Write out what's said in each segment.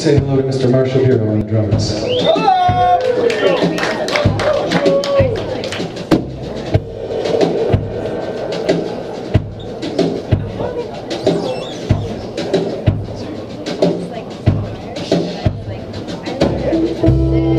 say hello to Mr. Marshall here on the drums. Hello.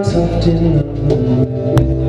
lights up in the room.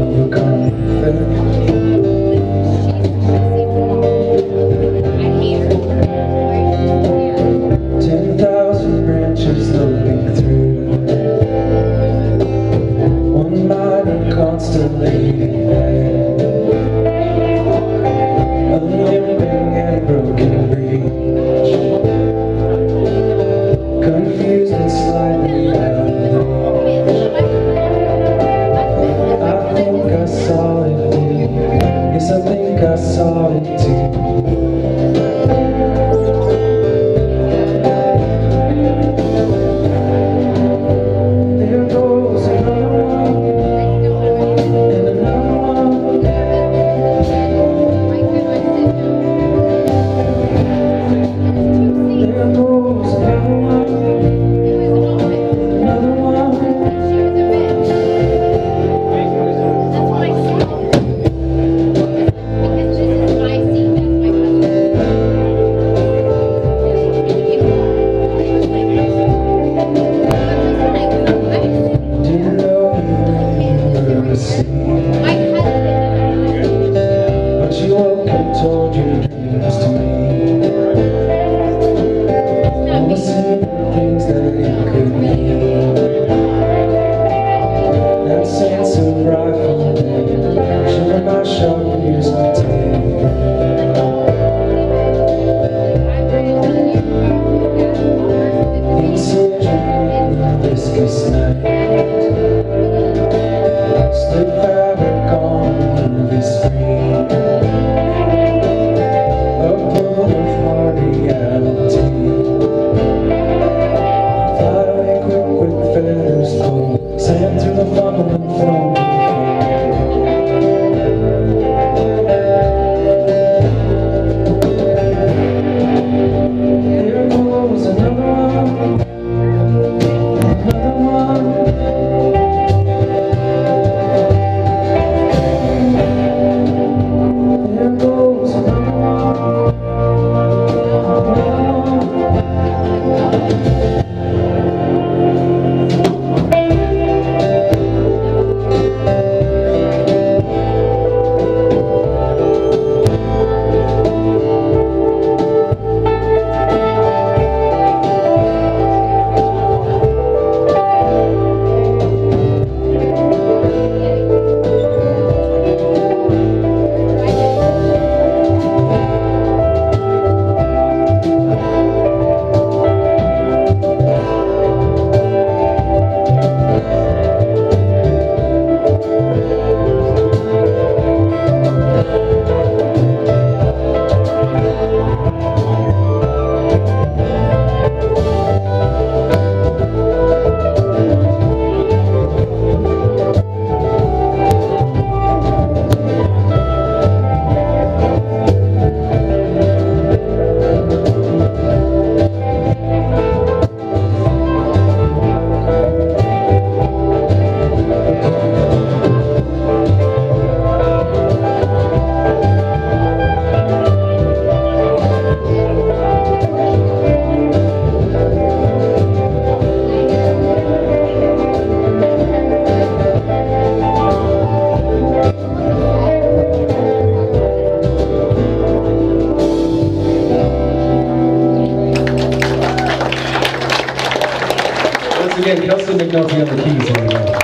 Again, Kelsey McNulty on the keys.